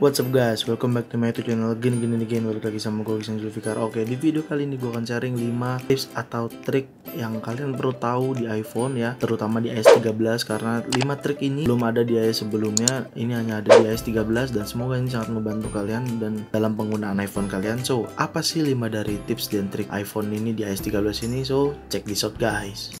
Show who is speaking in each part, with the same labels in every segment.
Speaker 1: What's up guys, welcome back to my YouTube channel. Gini gini again, balik lagi sama gue Gisan Zulfikar. Oke, di video kali ini gue akan sharing 5 tips atau trik yang kalian perlu tahu di iPhone ya. Terutama di iOS 13 karena 5 trik ini belum ada di iOS sebelumnya. Ini hanya ada di iOS 13 dan semoga ini sangat membantu kalian dan dalam penggunaan iPhone kalian. So, apa sih 5 dari tips dan trik iPhone ini di iOS 13 ini? So, check this out guys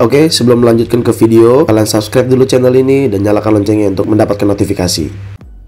Speaker 2: Oke, sebelum melanjutkan ke video, kalian subscribe dulu channel ini dan nyalakan loncengnya untuk mendapatkan notifikasi.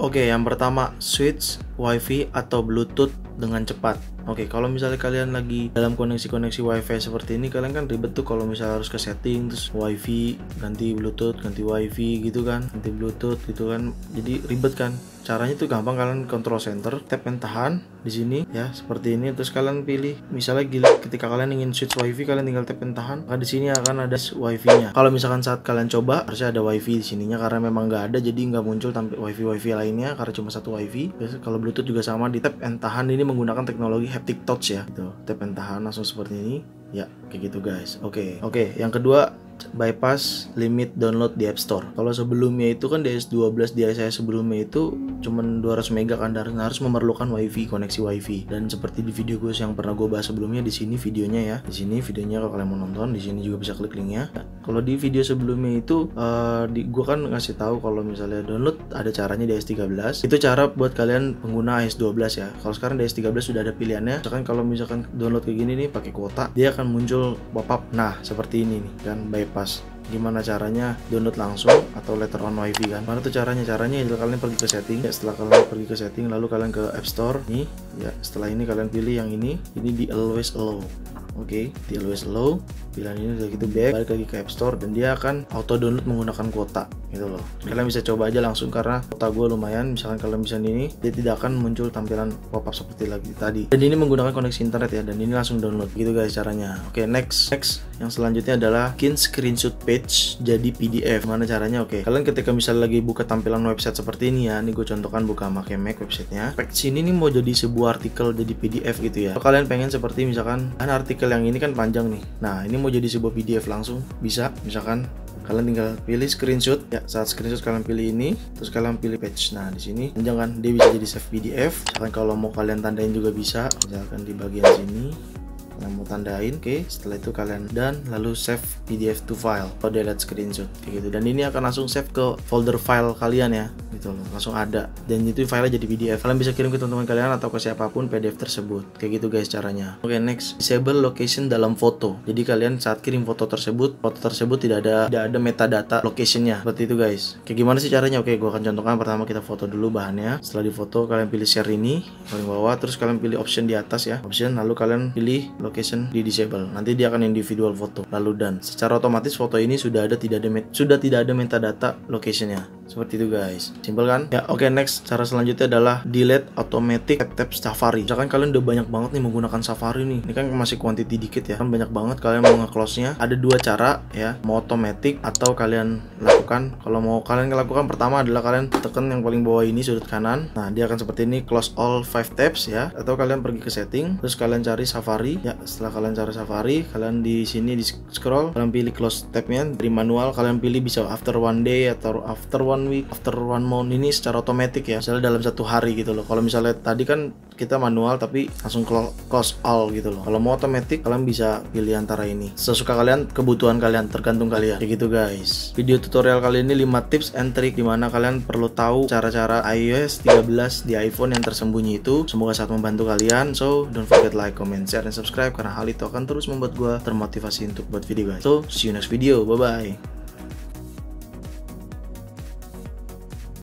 Speaker 1: Oke, yang pertama switch WiFi atau Bluetooth dengan cepat. Oke, kalau misalnya kalian lagi dalam koneksi-koneksi WiFi seperti ini, kalian kan ribet tuh kalau misalnya harus ke setting terus WiFi ganti Bluetooth, ganti WiFi gitu kan, ganti Bluetooth gitu kan. Jadi ribet kan. Caranya tuh gampang kalian control center, tap and tahan di sini ya seperti ini terus kalian pilih misalnya gila ketika kalian ingin switch wifi kalian tinggal tap and tahan maka di sini akan ada wifi-nya. Kalau misalkan saat kalian coba harusnya ada wifi di sininya karena memang nggak ada jadi nggak muncul tampil wifi wifi lainnya karena cuma satu wifi. Terus kalau bluetooth juga sama di tap and tahan ini menggunakan teknologi haptic touch ya. Gitu. Tap and tahan langsung seperti ini. Ya, kayak gitu guys. Oke. Okay. Oke, okay, yang kedua bypass limit download di App Store. Kalau sebelumnya itu kan di S12 di saya sebelumnya itu cuman 200 mega kan dan harus memerlukan WiFi koneksi WiFi. Dan seperti di video gue yang pernah gue bahas sebelumnya di sini videonya ya. Di sini videonya kalau kalian mau nonton, di sini juga bisa klik linknya. Nah, kalau di video sebelumnya itu uh, di gue kan ngasih tahu kalau misalnya download ada caranya di S13. Itu cara buat kalian pengguna S12 ya. Kalau sekarang di S13 sudah ada pilihannya. Misalkan kalau misalkan download kayak gini nih pakai kuota, dia akan muncul pop-up. Nah, seperti ini nih kan bypass bypass gimana caranya download langsung atau letter on wifi kan. Mana tuh caranya? Caranya adalah kalian pergi ke setting. Ya setelah kalian pergi ke setting lalu kalian ke app store nih ya setelah ini kalian pilih yang ini. Ini di always allow. Oke okay, di always allow. Pilihan ini udah gitu back. Balik lagi ke App Store dan dia akan auto download menggunakan kuota gitu loh. Kalian bisa coba aja langsung karena kuota gue lumayan. Misalkan kalian bisa ini dia tidak akan muncul tampilan pop up seperti lagi tadi. Dan ini menggunakan koneksi internet ya dan ini langsung download. Gitu guys caranya. Oke okay, next. Next yang selanjutnya adalah bikin screenshot page jadi PDF mana caranya? Oke. Okay. kalian ketika misalnya lagi buka tampilan website seperti ini ya ini gue contohkan buka pakai Mac websitenya. Page ini nih mau jadi sebuah artikel jadi PDF gitu ya. Kalau kalian pengen seperti misalkan kan artikel yang ini kan panjang nih. Nah ini mau jadi sebuah PDF langsung. Bisa misalkan kalian tinggal pilih screenshot. Ya saat screenshot kalian pilih ini terus kalian pilih page. Nah di sini jangan dia bisa jadi save PDF misalkan kalau mau kalian tandain juga bisa. Misalkan di bagian sini tandain oke okay. setelah itu kalian dan lalu save PDF to file atau delete screenshot gitu dan ini akan langsung save ke folder file kalian ya gitu loh. Langsung ada. Dan itu filenya jadi PDF kalian bisa kirim ke teman-teman kalian atau ke siapa pun PDF tersebut. Kayak gitu guys caranya. Oke okay, next. Disable location dalam foto. Jadi kalian saat kirim foto tersebut foto tersebut tidak ada tidak ada metadata locationnya. Seperti itu guys. Kayak gimana sih caranya? Oke okay, gue akan contohkan. Pertama kita foto dulu bahannya. Setelah difoto kalian pilih share ini paling bawah terus kalian pilih option di atas ya. Option lalu kalian pilih location di disable. Nanti dia akan individual foto. Lalu dan secara otomatis foto ini sudah ada tidak ada sudah tidak ada metadata locationnya. Seperti itu guys. Simple kan? Ya oke okay, next cara selanjutnya adalah delete automatic tap Safari. Misalkan kalian udah banyak banget nih menggunakan Safari nih. Ini kan masih quantity dikit ya. Kan banyak banget kalian mau nge-close-nya. Ada dua cara ya. Mau automatic atau kalian lakukan. Kalau mau kalian lakukan pertama adalah kalian tekan yang paling bawah ini sudut kanan. Nah, dia akan seperti ini close all five tabs ya. Atau kalian pergi ke setting terus kalian cari Safari. Ya, setelah kalian cari Safari, kalian di sini di scroll, kalian pilih close tabnya dari manual kalian pilih bisa after one day atau after one one week after one month ini secara otomatis ya misalnya dalam satu hari gitu loh. Kalau misalnya tadi kan kita manual tapi langsung close all gitu loh. Kalau mau otomatis kalian bisa pilih antara ini. Sesuka kalian kebutuhan kalian tergantung kalian. Kayak gitu guys. Video tutorial kali ini 5 tips and trick di mana kalian perlu tahu cara-cara iOS 13 di iPhone yang tersembunyi itu. Semoga sangat membantu kalian. So don't forget like comment share dan subscribe karena hal itu akan terus membuat gue termotivasi untuk buat video guys. So see you next video. Bye bye